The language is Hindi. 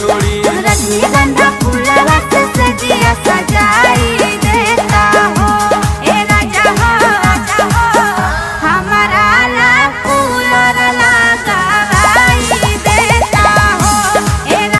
थोड़ी